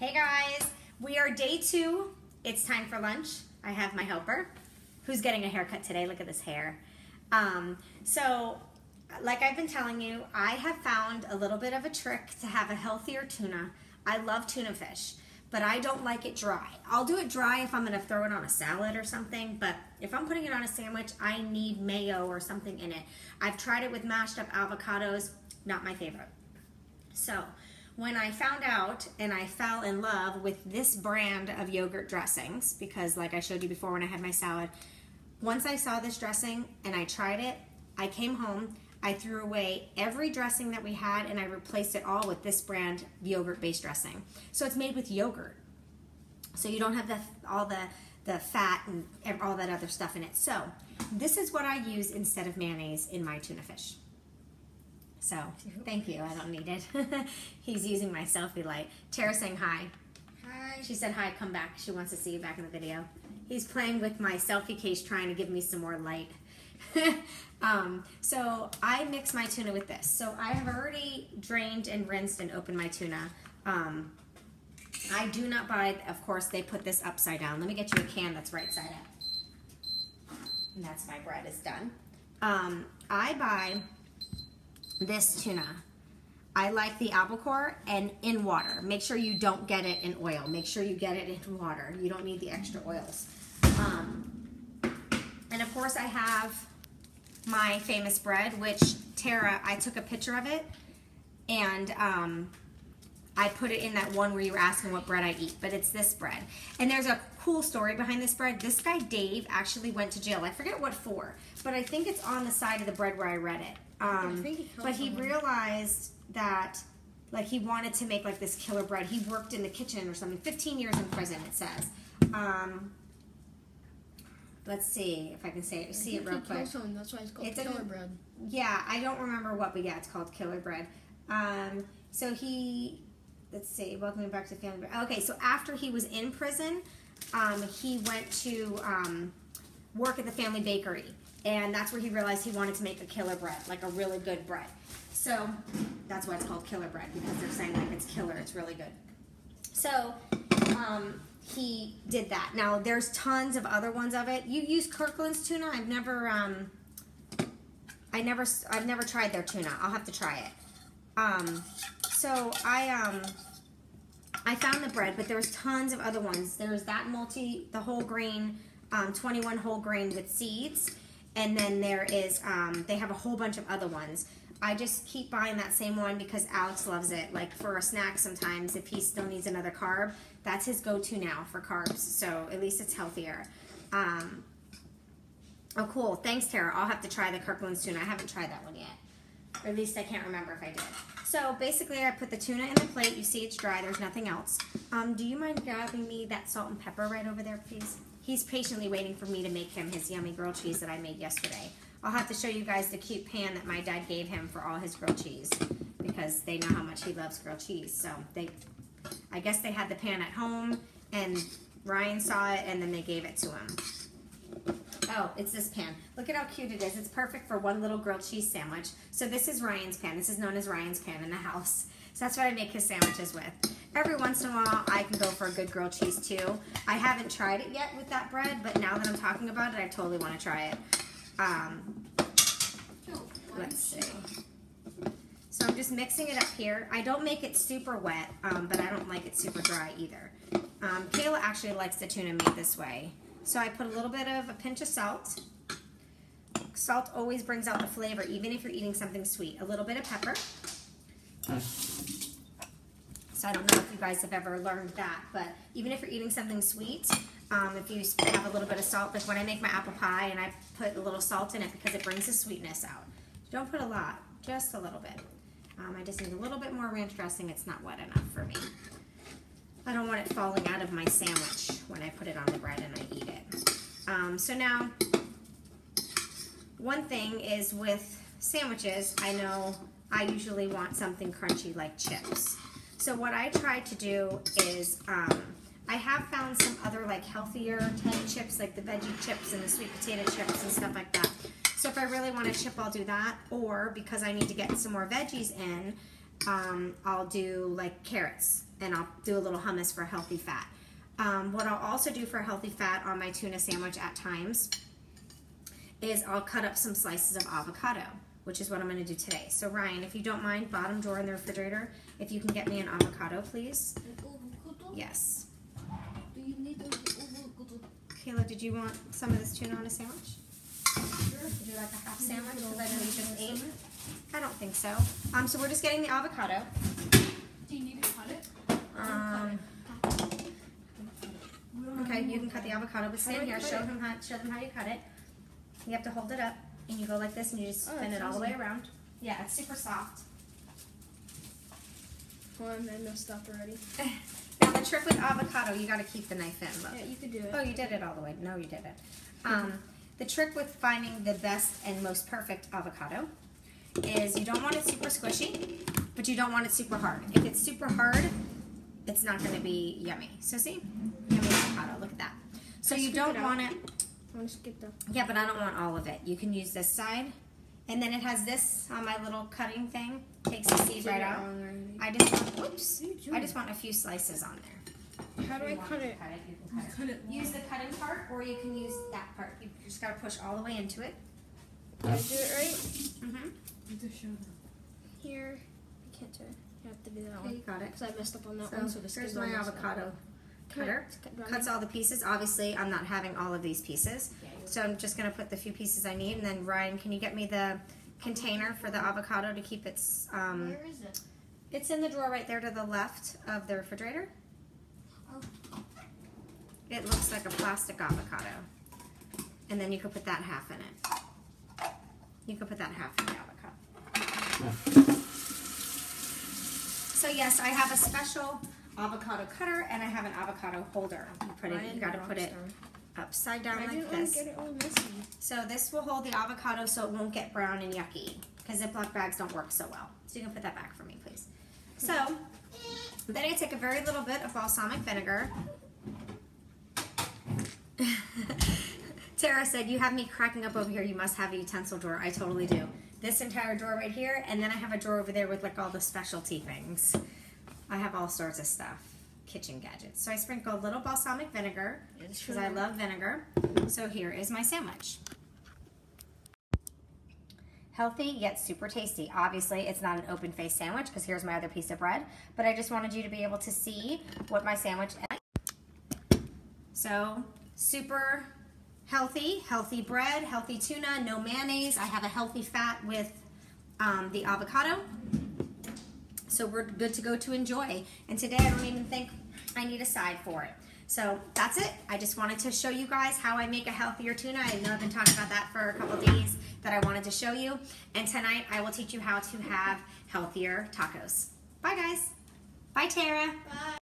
Hey guys, we are day two. It's time for lunch. I have my helper who's getting a haircut today. Look at this hair. Um, so, like I've been telling you, I have found a little bit of a trick to have a healthier tuna. I love tuna fish, but I don't like it dry. I'll do it dry if I'm gonna throw it on a salad or something, but if I'm putting it on a sandwich, I need mayo or something in it. I've tried it with mashed up avocados, not my favorite. So, when I found out and I fell in love with this brand of yogurt dressings, because like I showed you before when I had my salad, once I saw this dressing and I tried it, I came home, I threw away every dressing that we had and I replaced it all with this brand yogurt based dressing. So it's made with yogurt. So you don't have the, all the, the fat and all that other stuff in it. So this is what I use instead of mayonnaise in my tuna fish. So thank you. I don't need it. He's using my selfie light. Tara saying hi. Hi. She said hi, come back. She wants to see you back in the video. He's playing with my selfie case trying to give me some more light. um, so I mix my tuna with this. So I have already drained and rinsed and opened my tuna. Um, I do not buy, of course, they put this upside down. Let me get you a can that's right side up. And that's my bread is done. Um, I buy this tuna. I like the albacore and in water. Make sure you don't get it in oil. Make sure you get it in water. You don't need the extra oils. Um, and of course I have my famous bread, which Tara, I took a picture of it and um, I put it in that one where you were asking what bread I eat, but it's this bread. And there's a cool story behind this bread. This guy, Dave, actually went to jail. I forget what for, but I think it's on the side of the bread where I read it. Um, think he killed but he realized that like he wanted to make like this killer bread. He worked in the kitchen or something. 15 years in prison, it says. Um, let's see if I can say it, see it real quick. someone, That's why it's called It killer didn't- bread. Yeah, I don't remember what, but yeah, it's called Killer Bread. Um, so he, let's see, welcome back to Family Bread. Okay, so after he was in prison, um, he went to um, work at the family bakery, and that's where he realized he wanted to make a killer bread, like a really good bread. So that's why it's called Killer Bread because they're saying like it's killer, it's really good. So um, he did that. Now there's tons of other ones of it. You use Kirkland's tuna. I've never. Um, I never, I've never tried their tuna. I'll have to try it. Um, so I, um, I found the bread, but there's tons of other ones. There's that multi, the whole grain, um, 21 whole grain with seeds, and then there is, um, they have a whole bunch of other ones. I just keep buying that same one because Alex loves it. Like for a snack sometimes, if he still needs another carb, that's his go-to now for carbs. So at least it's healthier. Um, Oh, cool. Thanks, Tara. I'll have to try the Kirkland tuna. I haven't tried that one yet. Or at least I can't remember if I did. So basically, I put the tuna in the plate. You see it's dry. There's nothing else. Um, do you mind grabbing me that salt and pepper right over there, please? He's patiently waiting for me to make him his yummy grilled cheese that I made yesterday. I'll have to show you guys the cute pan that my dad gave him for all his grilled cheese because they know how much he loves grilled cheese. So they, I guess they had the pan at home and Ryan saw it and then they gave it to him. Oh, it's this pan. Look at how cute it is. It's perfect for one little grilled cheese sandwich. So this is Ryan's pan. This is known as Ryan's pan in the house. So that's what I make his sandwiches with. Every once in a while, I can go for a good grilled cheese too. I haven't tried it yet with that bread, but now that I'm talking about it, I totally want to try it. Um, let's see. So I'm just mixing it up here. I don't make it super wet, um, but I don't like it super dry either. Um, Kayla actually likes the tuna made this way. So I put a little bit of a pinch of salt. Salt always brings out the flavor, even if you're eating something sweet. A little bit of pepper. So I don't know if you guys have ever learned that, but even if you're eating something sweet, um, if you have a little bit of salt, like when I make my apple pie and I put a little salt in it because it brings the sweetness out. Don't put a lot, just a little bit. Um, I just need a little bit more ranch dressing. It's not wet enough for me. I don't want it falling out of my sandwich when I put it on the bread and I eat it. Um, so now, one thing is with sandwiches, I know I usually want something crunchy like chips. So what I try to do is, um, I have found some other like healthier type chips, like the veggie chips and the sweet potato chips and stuff like that. So if I really want a chip, I'll do that. Or because I need to get some more veggies in, um, I'll do like carrots. and I'll do a little hummus for a healthy fat. Um, what I'll also do for a healthy fat on my tuna sandwich at times is I'll cut up some slices of avocado, which is what I'm going to do today. So Ryan, if you don't mind, bottom drawer in the refrigerator, if you can get me an avocado, please. Yes. Do you need an avocado? Kayla, did you want some of this tuna on a sandwich? Sure. Would you like a half sandwich? Because I know you just ate. I don't think so. Um, so we're just getting the avocado. Do you need to cut it? Um, okay, you can cut the avocado, but stand here. Show them how. Show them how you cut it. You have to hold it up, and you go like this, and you just Oh, spin it all the way easy. around. Yeah, it's super soft. One, I messed up already. Now the trick with avocado, you got to keep the knife in. Look. Yeah, you could do it. Oh, you did it all the way. No, you didn't. Um, the trick with finding the best and most perfect avocado is you don't want it super squishy, but you don't want it super hard. If it's super hard, it's not going to be yummy. So see, yummy avocado. Look at that. So Just you don't it out. want it. I want to skip the. Yeah, but I don't want all of it. You can use this side, and then it has this on my little cutting thing. Takes the seed right out. I just want. Whoops. What are you I just want a few slices on there. How do I cut it? Cut it. You can cut it. Cut it. Use the cutting part, or you can use that part. You just gotta push all the way into it. Did I do it right? Mm-hmm. Here. I can't do it. You have to do that Okay, you one. got it. Because I messed up on that So, one. So this here's my avocado Can I- cutter. can- do I Cuts all the pieces. Obviously, I'm not having all of these pieces, so I'm just gonna put the few pieces I need. And then Ryan, can you get me the container for the avocado to keep its? Um, Where is it? it's in the drawer right there to the left of the refrigerator. Oh. It looks like a plastic avocado, and then you could put that half in it. You could put that half in the avocado. So yes, I have a special avocado cutter and I have an avocado holder. You put it, you gotta put it upside down I like this. get it all messy. So this will hold the avocado so it won't get brown and yucky because Ziploc bags don't work so well. So you can put that back for me, please. So then I take a very little bit of balsamic vinegar. Tara said, you have me cracking up over here. You must have a utensil drawer. I totally do. This entire drawer right here, and then I have a drawer over there with like all the specialty things. I have all sorts of stuff, kitchen gadgets. So I sprinkle a little balsamic vinegar because I love vinegar. So here is my sandwich. Healthy yet super tasty. Obviously, it's not an open faced sandwich because here's my other piece of bread, but I just wanted you to be able to see what my sandwich is. So, super healthy, healthy bread, healthy tuna, no mayonnaise. I have a healthy fat with um, the avocado. So we're good to go to enjoy. And today I don't even think I need a side for it. So that's it. I just wanted to show you guys how I make a healthier tuna. I know I've been talking about that for a couple days that I wanted to show you. And tonight I will teach you how to have healthier tacos. Bye guys. Bye Tara. Bye.